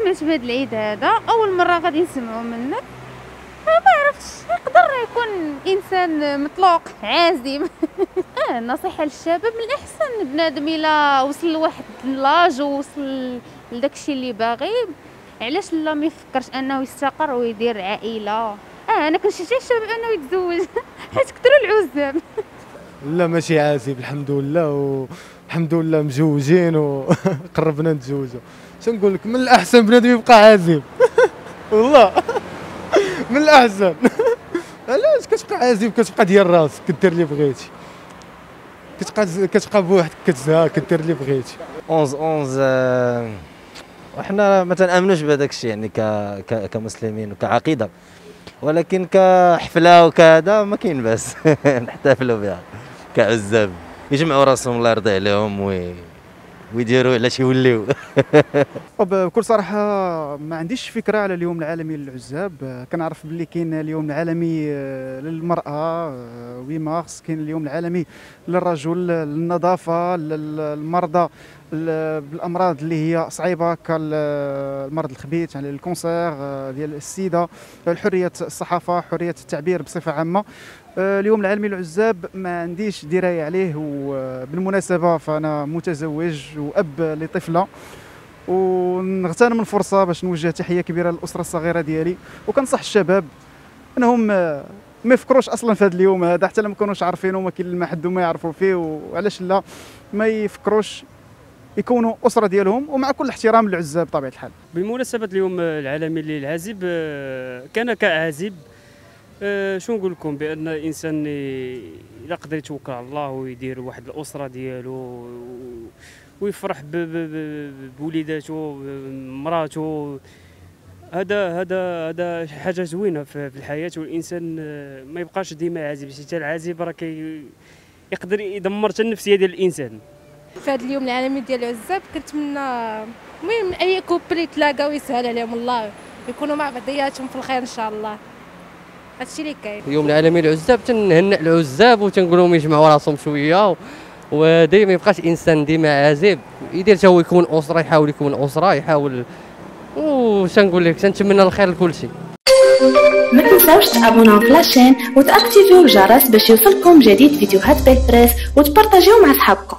هذا العيد هذا أول مرة غادي نسمعوا منك ما عرفتش يقدر يكون إنسان مطلوق عازب آه نصيحة للشباب من الاحسن بنادم الا وصل لواحد لاج ووصل لداكشي اللي باغي. علاش لا ما يفكرش أنه يستقر ويدير عائلة. آه أنا كنشجع الشباب أنه يتزوج. حيت كثروا العزاب لا ماشي عازب الحمد لله. والحمد لله مجوجين وقربنا نتزوجوا. شنقول لك من الأحسن بنادم يبقى عازب والله. من الأحسن. علاش؟ كتبقى عازب كتبقى ديال راسك كدير اللي بغيتي. كتبقى كتبقى بوحدك كتزهق كدير اللي بغيتي. 11 11 وحنا ما تنأمنوش بهذاك الشيء يعني ك... ك... كمسلمين وكعقيدة. ولكن كحفلة وكذا ما كاين باس. نحتفلوا بها كعزاب. يجمعوا راسهم الله يرضي عليهم وي... ويديروا علاش يوليو. بكل صراحة ما عنديش فكرة على اليوم العالمي للعزاب. كنعرف باللي كاين اليوم العالمي آه، للمرأة 8 مارس كاين اليوم العالمي للرجل للنظافة للمرضى بالأمراض اللي هي صعيبة كالمرض الخبيث يعني الكونسير آه، ديال السيدة حريه الصحافة حرية التعبير بصفة عامة. آه، اليوم العالمي للعزاب ما عنديش دراية عليه وبالمناسبه فأنا متزوج وأب لطفلة ونغتنم الفرصة باش نوجه تحية كبيرة للأسرة الصغيرة ديالي وكنصح الشباب أنهم آه، ما يفكروش أصلا في هذا اليوم هذا حتى ما كانوش عارفينه وما كاين ما حد ما يعرفوا فيه وعلاش لا ما يفكروش يكونوا أسرة ديالهم ومع كل احترام للعزاب بطبيعة الحال. بمناسبه اليوم العالمي للعازب آه، كان كعازب آه، شو نقول لكم بأن الإنسان إلا قدر يتوكل على الله ويدير واحد الأسرة ديالو ويفرح بوليداته مراته هذا هذا هذا حاجة زوينة في الحياة والإنسان آه، ما يبقاش ديما عازب حتى العازب راه يقدر يدمر حتى النفسية ديال الإنسان. في هذا اليوم العالمي ديال العزاب كنتمنى المهم أي couple يتلاقاو ويسهل عليهم الله يكونوا مع بعضياتهم في الخير إن شاء الله. هادشي اللي كاين. اليوم العالمي للعزاب تنهنئ العزاب وتنقول لهم يجمعوا راسهم شوية وديما ما يبقاش إنسان ديما عازب. يدير حتى هو يكون أسرة يحاول يكون أسرة يحاول وشنقول لك تنتمنى الخير لكل شيء. ما تنساوش تابوناو في la chaîne وتأكتيفيو الجرس باش يوصلكم جديد فيديوهات بيت بريس وتبارطاجيو مع صحابكم.